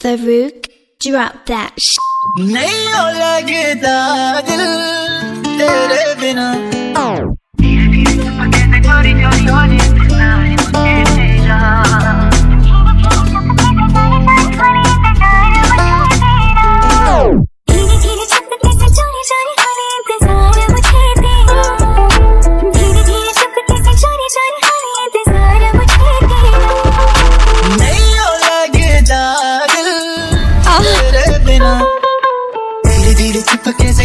Farouk, drop that sh. नहीं हो लगता दिल तेरे बिना चोरी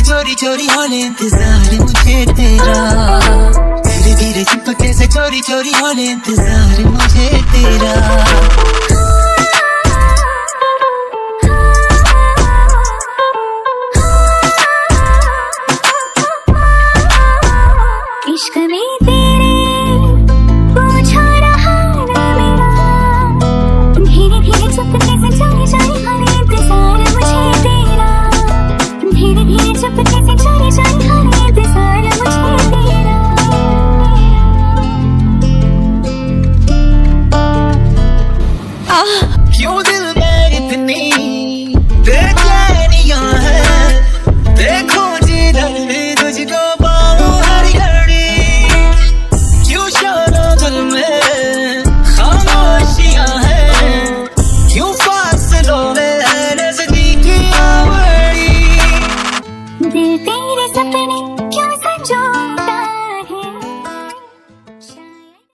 चोरी चोरी होने इंतज़ार मुझे तेरा। धीरे धीरे चिपके से चोरी चोरी होने इंतज़ार मुझे तेरा। stepping.